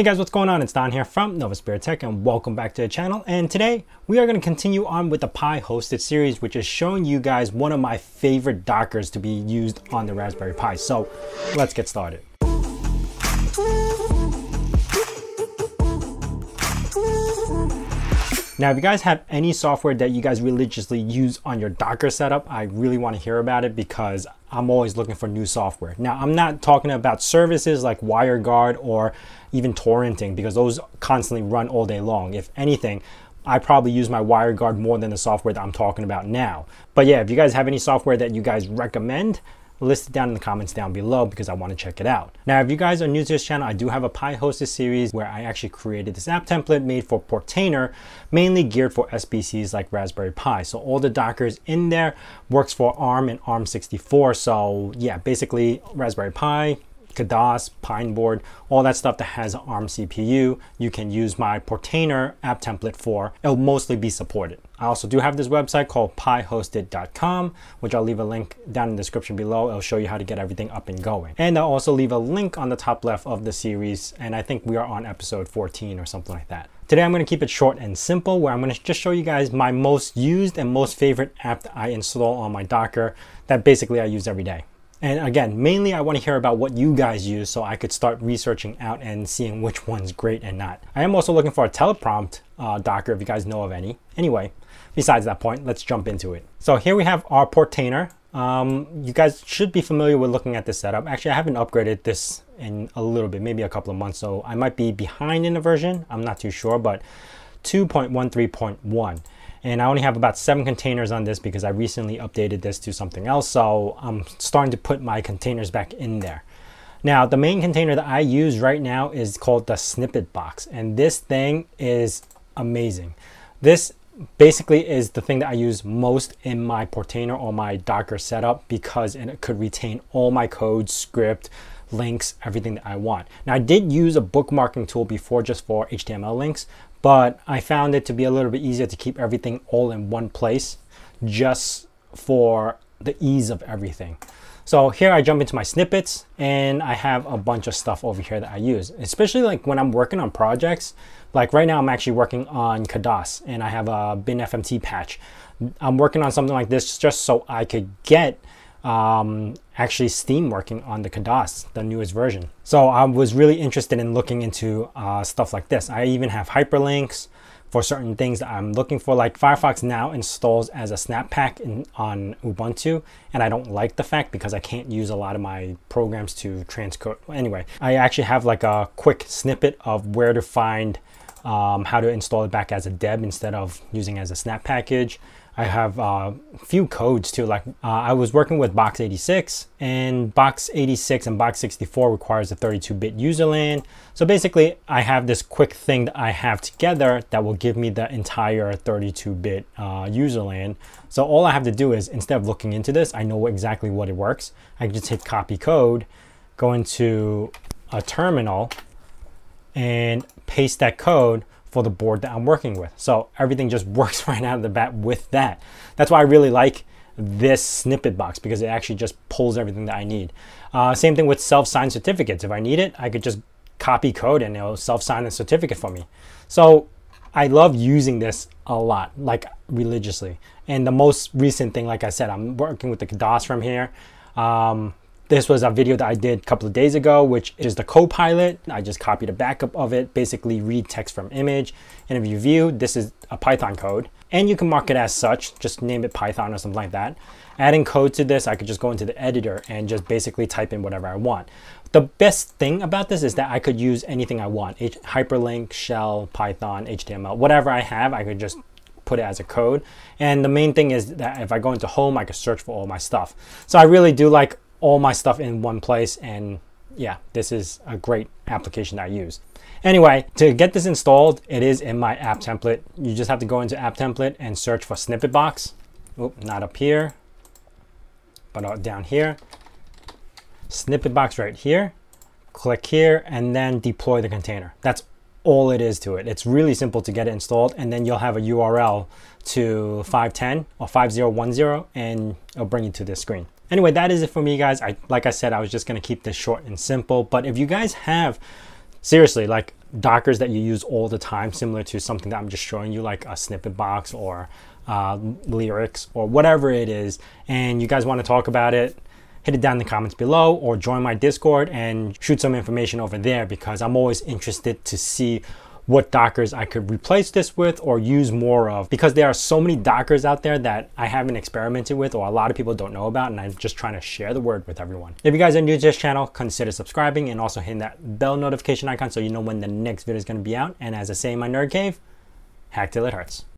Hey guys, what's going on? It's Don here from Novaspirit Tech and welcome back to the channel. And today we are going to continue on with the Pi hosted series, which is showing you guys one of my favorite Dockers to be used on the Raspberry Pi. So let's get started. Now, if you guys have any software that you guys religiously use on your Docker setup, I really want to hear about it because I'm always looking for new software. Now, I'm not talking about services like WireGuard or even torrenting because those constantly run all day long. If anything, I probably use my WireGuard more than the software that I'm talking about now. But yeah, if you guys have any software that you guys recommend, list it down in the comments down below because I want to check it out. Now, if you guys are new to this channel, I do have a Pi hosted series where I actually created this app template made for Portainer, mainly geared for SBCs like Raspberry Pi. So all the Dockers in there works for ARM and ARM64. So yeah, basically Raspberry Pi, Khadas, Pineboard, all that stuff that has ARM CPU, you can use my Portainer app template for. It'll mostly be supported. I also do have this website called pihosted.com, which I'll leave a link down in the description below. It'll show you how to get everything up and going. And I'll also leave a link on the top left of the series, and I think we are on episode 14 or something like that. Today I'm going to keep it short and simple where I'm going to just show you guys my most used and most favorite app that I install on my Docker that basically I use every day. And again, mainly I want to hear about what you guys use so I could start researching out and seeing which one's great and not. I am also looking for a teleprompt uh, Docker if you guys know of any. Anyway, besides that point, let's jump into it. So here we have our Portainer. Um, you guys should be familiar with looking at this setup. Actually, I haven't upgraded this in a little bit, maybe a couple of months. So I might be behind in the version. I'm not too sure, but 2.13.1 and I only have about seven containers on this because I recently updated this to something else. So I'm starting to put my containers back in there. Now, the main container that I use right now is called the snippet box. And this thing is amazing. This basically is the thing that I use most in my Portainer or my Docker setup because it could retain all my code, script, links, everything that I want. Now I did use a bookmarking tool before just for HTML links, but I found it to be a little bit easier to keep everything all in one place just for the ease of everything. So here I jump into my snippets and I have a bunch of stuff over here that I use, especially like when I'm working on projects. Like right now I'm actually working on Khadas and I have a binfmt patch. I'm working on something like this just so I could get um, actually Steam working on the Khadas, the newest version. So I was really interested in looking into uh, stuff like this. I even have hyperlinks for certain things that I'm looking for. Like Firefox now installs as a snap pack in, on Ubuntu, and I don't like the fact because I can't use a lot of my programs to transcode. Anyway, I actually have like a quick snippet of where to find um, how to install it back as a deb instead of using as a snap package. I have a uh, few codes too. Like uh, I was working with Box 86 and Box 86 and Box 64 requires a 32-bit user userland. So basically I have this quick thing that I have together that will give me the entire 32-bit uh, userland. So all I have to do is instead of looking into this, I know exactly what it works. I can just hit copy code, go into a terminal and paste that code for the board that I'm working with. So everything just works right out of the bat with that. That's why I really like this snippet box because it actually just pulls everything that I need. Uh, same thing with self-signed certificates. If I need it, I could just copy code and it'll self-sign a certificate for me. So I love using this a lot, like religiously. And the most recent thing, like I said, I'm working with the Khadas from here. Um, this was a video that I did a couple of days ago, which is the Copilot. I just copied a backup of it, basically read text from image. And if you view, this is a Python code. And you can mark it as such, just name it Python or something like that. Adding code to this, I could just go into the editor and just basically type in whatever I want. The best thing about this is that I could use anything I want. Hyperlink, shell, Python, HTML, whatever I have, I could just put it as a code. And the main thing is that if I go into home, I could search for all my stuff. So I really do like all my stuff in one place and yeah, this is a great application I use. Anyway, to get this installed, it is in my app template. You just have to go into app template and search for snippet box. Oop, not up here, but uh, down here. Snippet box right here. Click here and then deploy the container. That's all it is to it. It's really simple to get it installed and then you'll have a URL to 510 or 5010 and it'll bring you to this screen. Anyway, that is it for me guys. I Like I said, I was just gonna keep this short and simple, but if you guys have seriously, like Dockers that you use all the time, similar to something that I'm just showing you, like a snippet box or uh, lyrics or whatever it is, and you guys want to talk about it, hit it down in the comments below or join my Discord and shoot some information over there because I'm always interested to see what Dockers I could replace this with or use more of because there are so many Dockers out there that I haven't experimented with or a lot of people don't know about and I'm just trying to share the word with everyone. If you guys are new to this channel, consider subscribing and also hitting that bell notification icon so you know when the next video is going to be out. And as I say in my nerd cave, hack till it hurts.